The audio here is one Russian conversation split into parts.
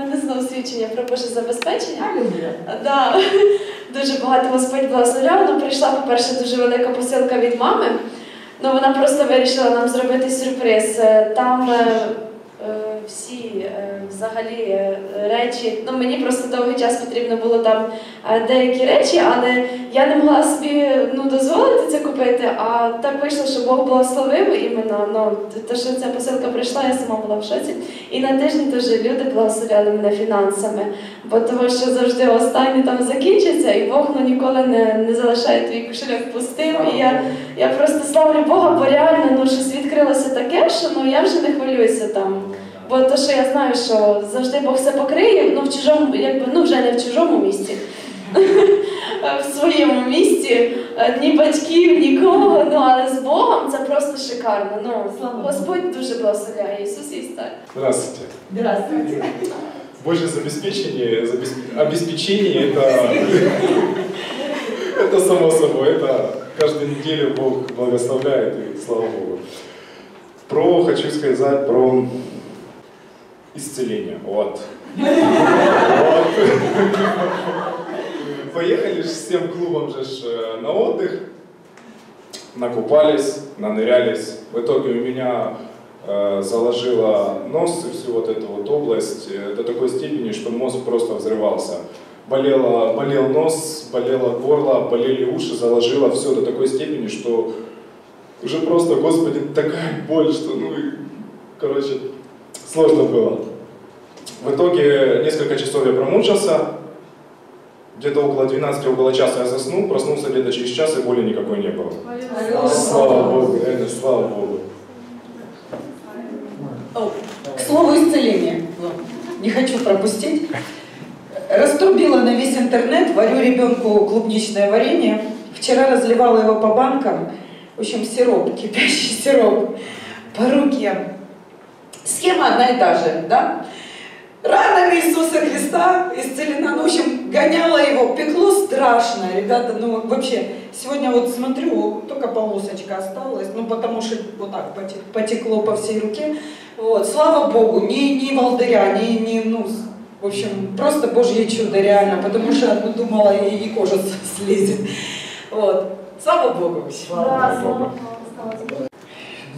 мене знову свідчення про Боже забезпечення. Да, дуже багато Господь благословляв. Ну, прийшла, по-перше, дуже велика посилка від мами. Ну, вона просто вирішила нам зробити сюрприз. Е, Там е, е, всі е, взагалі е, речі. Ну, мені просто довгий час потрібно було там е, деякі речі, але я не могла собі ну, дозволити це купити. А так вийшло, що Бог благословив іменно. Ну, те, що ця посилка прийшла, я сама була в шоці. І на тижні теж люди благословляли мене фінансами. Бо того, що завжди останні там закінчиться, і Бог ну, ніколи не, не залишає твій кошельок пустим. І я, я просто славлю Бога, бо реально ну, щось відкрилося таке, що ну, я вже не хвилююся там. Бо то, що я знаю, що завжди Бог все покриє, ну в чужому, якби ну вже не в чужому місці. В своєму місці Е, ні батьків, нікого, ну але з Богом це просто шикарно. Ну Слава Господь дуже благословляє Ісус і так. Здравствуйте. Здравствуйте. Больше забеспечение, забес- обеспечение это, это само собой, это каждую неделю Бог благословляет, и слава Богу. Про, хочу сказать про исцеление. Вот. Поехали ж с всем клубом же э, на отдых, накупались, нанырялись. В итоге у меня э, заложила нос и всю вот эту вот область э, до такой степени, что мозг просто взрывался. Болело, болел нос, болело горло, болели уши, заложило все до такой степени, что уже просто, господи, такая боль, что, ну, и, короче, сложно было. В итоге несколько часов я промучился, где-то около 12, около часа я заснул, проснулся где-то через час и боли никакой не было. Слава Богу, реально, слава Богу. О, К слову исцеления. Не хочу пропустить. Раструбила на весь интернет, варю ребенку клубничное варенье. Вчера разливала его по банкам. В общем, сироп, кипящий сироп по руке. Схема одна и та же, да? Ранами Иисуса Христа исцелена. Ну, в общем, гоняла его, пекло страшно, ребята, ну вообще. Сегодня вот смотрю, только полосочка осталась, ну потому что вот так поте- потекло по всей руке. Вот, слава Богу, ни, ни волдыря, ни, ни, ну, в общем, просто Божье чудо реально, потому что, ну, думала, и, и кожа слезет. Вот, слава Богу. Да, слава Богу.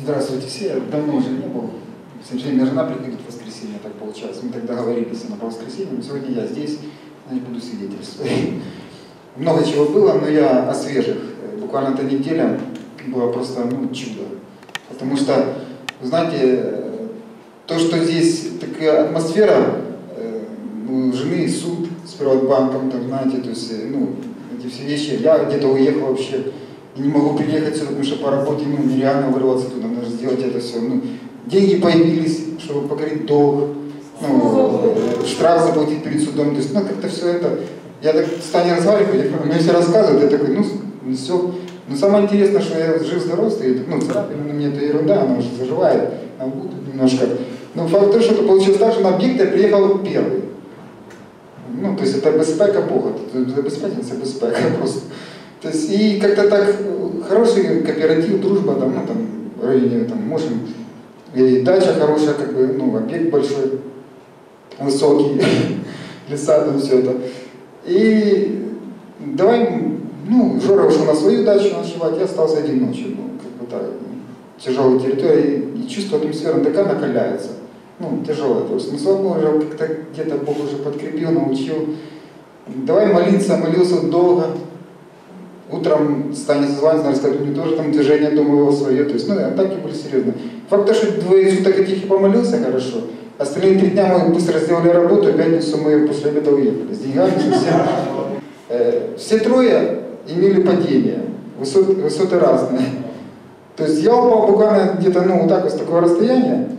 Здравствуйте все, давно уже не был. К сожалению, жена приходит в воскресенье, так получалось. Мы тогда договорились, она по воскресеньям. Сегодня я здесь, значит, буду свидетельствовать. Много чего было, но я о свежих. Э, Буквально эта неделя была просто ну, чудо. Потому что, знаете, э, то, что здесь такая атмосфера, э, у жены суд с Приватбанком, там, знаете, то есть, ну, эти все вещи. Я где-то уехал вообще, и не могу приехать сюда, потому что по работе ну, нереально вырваться туда, надо сделать это все. Ну, деньги появились, чтобы покрыть долг, ну, штраф заплатить перед судом. То есть, ну, как-то все это. Я так с Таней разговариваю, я, мне все рассказывают, я такой, ну, все. Но самое интересное, что я жив-здоров стою, ну, царапина на мне это ерунда, она уже заживает, а вот немножко. Но факт того, что это получилось так, что на объект я приехал первый. Ну, то есть это безпека Бога, это безпека, це безпека просто. То есть и как-то так э, хороший кооператив, дружба, там, ну, там, в районе, там, можем, и дача хорошая, как бы, ну, объект большой, высокий, леса, там, все это. И давай, ну, Жора ушел на свою дачу ночевать, я остался один ночью, ну, как бы так, тяжелая территория, и чувство атмосфера такая накаляется, ну, тяжелая просто. Но слава Богу, уже как-то где-то Бог уже подкрепил, научил. Давай молиться, молился долго, утром станет созваниваться, рассказать, у него тоже там движение, думаю, его свое, то есть, ну, атаки были серьезные. Факт то, что двое суток я тихо помолился хорошо, остальные три дня мы быстро сделали работу, в пятницу мы после обеда уехали, с деньгами совсем. Э, Все трое имели падение, высоты, высоты разные. То есть я упал буквально где-то, ну, вот так вот с такого расстояния,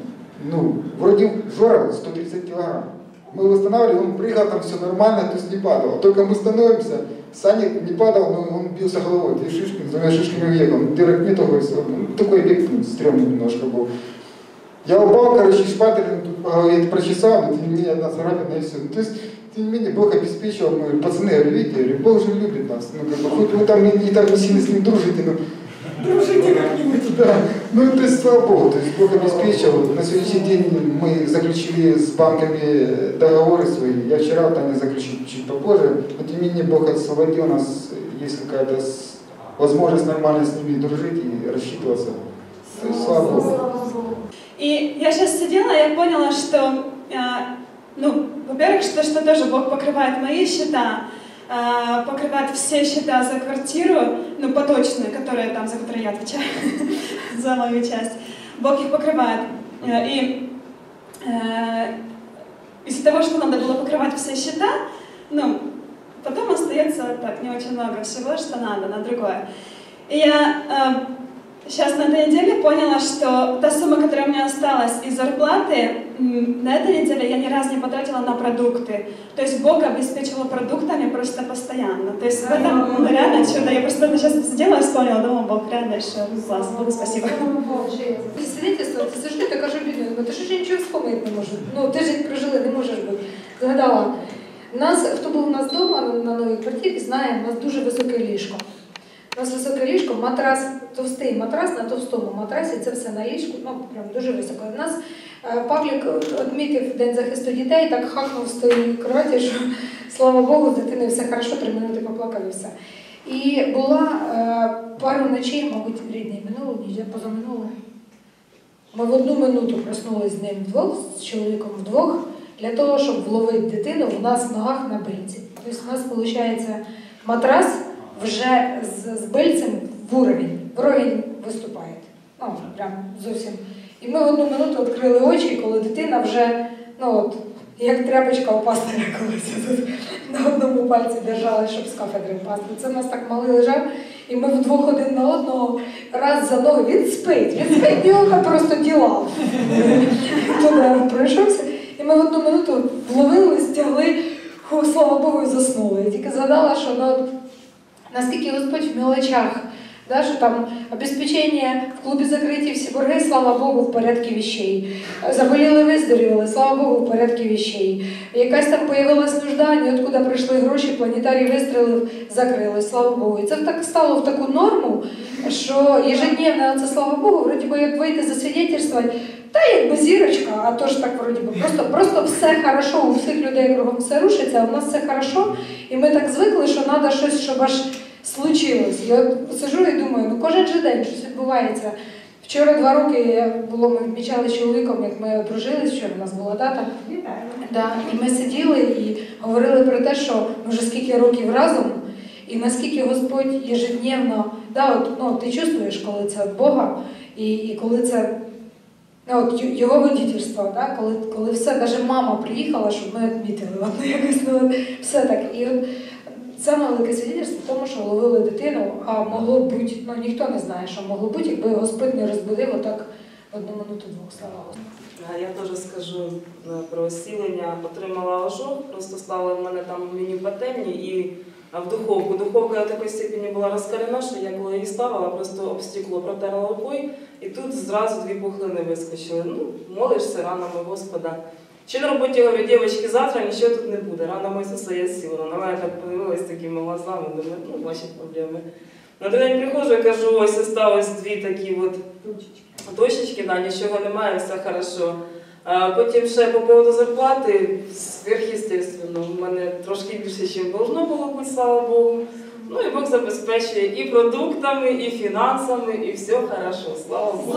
ну, вроде Жора 130 килограмм. Мы восстанавливали, он прыгал, там все нормально, то есть не падал. Только мы становимся, Саня не падал, но он бился головой, две шишки, с двумя шишками уехал. Дырок нет, такой, такой ну, стрёмный немножко был. Я упал, короче, шпателем по голове прочесал, но тем не менее одна царапина и все. То есть, тем не менее, Бог обеспечил, мы, пацаны, я видите, Бог же любит нас. Ну, как бы, хоть вы там не, не, там не сильно с ним дружите, но Дружите как-нибудь. Да, ну то есть слава Богу, то есть Бог обеспечил. На сегодняшний день мы заключили с банками договоры свои. Я вчера там заключил чуть попозже, но тем не менее Бог освободил нас, есть какая-то возможность нормально с ними дружить и рассчитываться. То есть слава Богу. И я сейчас сидела, я поняла, что, э, ну, во-первых, что, что тоже Бог покрывает мои счета, э, покрывает все счета за квартиру, ну, поточные, которые там, за которые я отвечаю, за мою часть. Бог их покрывает. Э, И э, из-за того, что надо было покрывать все счета, ну, потом остается так не очень много всего, что надо, на другое. И я сейчас на этой неделе поняла, что та сумма, которая у меня осталась из зарплаты, м, на этой неделе я ни разу не потратила на продукты. То есть Бог обеспечил продуктами просто постоянно. То есть в этом ну, реально чудо. Я просто сейчас сидела и вспомнила, думала, Бог реально еще класс. Богу спасибо. І свидетельство, ти завжди така ж бідна, бо ти ж нічого вспомнити не можеш. Ну, ти ж як прожили, не можеш бути. Згадала, нас, хто був у нас вдома на, на новій квартирі, знає, у нас дуже високе ліжко. У нас високе ліжко, матрас, товстий матрас на товстому матрасі, це все на ліжку, ну прям дуже високо. У нас е, Павлік відмітив День захисту дітей, так хакнув з тої кроваті, що слава Богу, з дитиною все хорошо, три минути поплакав і все. І була е, пару ночей, мабуть, рідний минулу ніч, я. Ми в одну минуту проснулися з ним вдвох, з чоловіком вдвох, для того, щоб вловити дитину у нас в ногах на бильці. Тобто у нас виходить матрас вже з, з бильцем в уровень. Вровень виступає. Ну, прям зовсім. І ми в одну минуту відкрили очі, коли дитина вже, ну от, як тряпочка у пастора колись на одному пальці держала, щоб з кафедри впасти. Це в нас так малий лежав, і ми вдвох один на одного раз за ноги. Він спить, він спить, нього просто діла. Туди пройшовся. І ми в одну минуту вловили, стягли, слава Богу, і заснули. Я тільки згадала, що ну, наскільки Господь в мелочах, да, що там обезпечення в клубі закриті всі борги, слава Богу, в порядку вещей. Заболіли, виздоровіли, слава Богу, в порядку вещей. Якась там появилась нужда, ніоткуда прийшли гроші, планетарій вистрелив, закрили, слава Богу. І це так стало в таку норму, що ежедневно, це слава Богу, вроді би як вийти засвідетельствувати, та якби зірочка, а то ж так вроді би просто, просто все хорошо, у всіх людей кругом все рушиться, а у нас все хорошо, і ми так звикли, що треба щось, щоб аж случилось. Я сижу і думаю, ну кожен же день щось відбувається. Вчора два роки було, ми відмічали з чоловіком, як ми одружились, вчора у нас була дата. Да, і ми сиділи і говорили про те, що ми вже скільки років разом, і наскільки Господь єжедневно, да, от, ну, ти чувствуєш, коли це від Бога, і, і коли це ну, от, його водительство, да, коли, коли все, навіть мама приїхала, щоб ми відмітили, от, якось ну, все так. І от, Саме велике свідчення в тому, що ловили дитину, а могло бути, ну ніхто не знає, що могло бути, якби Господь не розбудив отак в одну минуту двох слава Я теж скажу е, про осілення. Отримала ожог, просто стали в мене там мені пательні і в духовку. Духовка в такій степені була розкалена, що я коли її ставила, просто об стекло протерла рукою, і тут зразу дві пухлини вискочили. Ну, молишся ранами Господа. Чи на роботі говорю, дівчатки, завтра нічого тут не буде. Рано моя Ісуса є сила. На мене так подивилась такими глазами, думаю, ну, ваші проблеми. На день приходжу і кажу, ось осталось дві такі от точечки, да, нічого немає, все хорошо. А потім ще по поводу зарплати, сверхъестественно, в мене трошки більше, ніж должно було бути, слава Богу. Ну і Бог забезпечує і продуктами, і фінансами, і все хорошо, слава Богу.